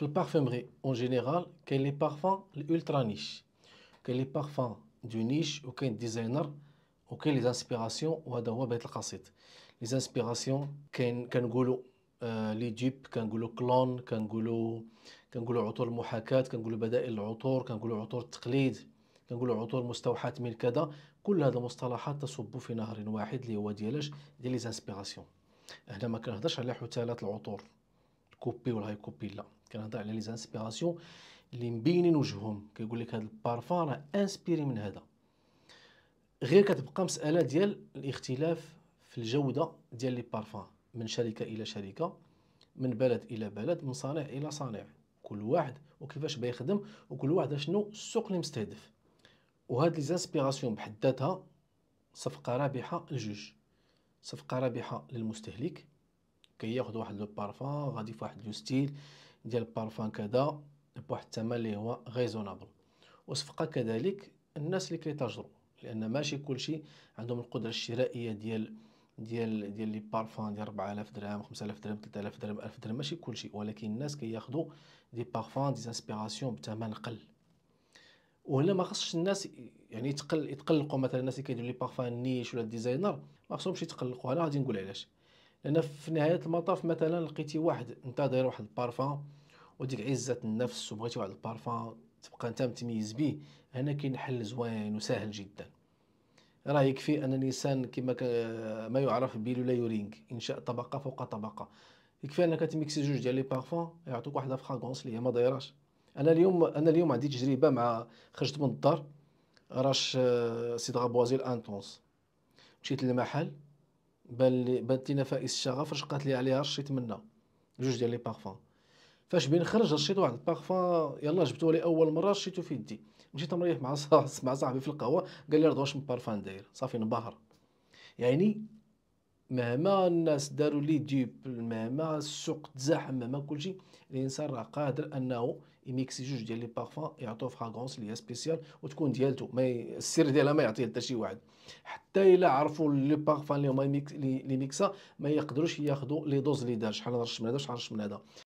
في ال parfumerie en général كاين les parfums ال ultra niche كاين les parfums de niche وكاين designer وكاين les inspirations وهذا هو بيت القصيد les inspirations كاين كنقولوا les dupes كنقولوا clones كنقولوا كنقولوا عطور المحاكاة كنقولوا بدائل العطور كنقولوا عطور التقليد كنقولوا عطور مستوحاة من كذا كل هذه المصطلحات تصب في نهر واحد اللي هو ديالاش ديال les inspirations هنا ما كنهضرش على حثالات العطور. copie ولا high copy؟ لا. كنهضر على les inspirations اللي مبينين وجههم. كيقول لك هذا البارفان راه inspiré من هذا. غير كتبقى مسألة ديال الاختلاف في الجودة ديال les parfums. من شركة إلى شركة من بلد إلى بلد من صانع إلى صانع. كل واحد وكيفاش بيخدم وكل واحد شنو السوق اللي مستهدف. وهاد les inspirations بحد ذاتها صفقة رابحة لجوج صفقة رابحة للمستهلك كياخذ واحد le parfum غادي في واحد le style ديال بارفان كذا بواحد الثمن اللي هو raisonnable وصفقة كذلك الناس اللي كيتاجروا لأن ماشي كلشي عندهم القدرة الشرائية ديال ديال ديال les parfums ديال 4000 درهم 5000 درهم 3000 درهم 1000 درهم ماشي كلشي. ولكن الناس كياخذوا des parfums d'inspiration بثمن قل. وهنا ما خصش الناس يعني يتقل يتقلقوا. مثلا الناس اللي كيديروا les parfums niche ولا designer ما خصهمش يتقلقوا. أنا غادي نقول علاش؟ لأن في نهاية المطاف مثلا لقيتي واحد انت داير واحد البارفان وديك عزة النفس وبغيتي واحد البارفان تبقى أنت متميز به. هنا كاين حل زوين وسهل جدا. راه يكفي أن الإنسان كما ما يعرف le layering انشاء طبقة فوق طبقة. يكفي أنك تميكسي جوج ديال les parfums يعطوك واحد ال fragrance اللي هي ما دايراش. أنا اليوم أنا اليوم عندي تجربة مع خرجت من الدار راش Cédrat Boisé Intense. مشيت للمحل بان بانت لي نفائس الشغف رشقات لي عليها رشيت منها. جوج ديال les parfums فاش بين خرج رشيت واحد البارفان يلاه جبتو لي أول مرة رشيتو في يدي مشيت مريح مع مع صاحبي في القهوة قال لي راه واش من بارفان داير؟ صافي انبهر. يعني مهما الناس داروا les dupes مهما السوق تزاحم مهما كلشي الإنسان راه قادر أنه يميكسي جوج ديال les parfums يعطوه fragrance اللي هي spéciale وتكون ديالته ما السر ديالها ما يعطيه حتى شي واحد. حتى إلا عرفوا les parfums اللي هما لي ميكسا ما يقدروش ياخذوا les doses اللي دار شحال رش من هذا شحال رش من هذا.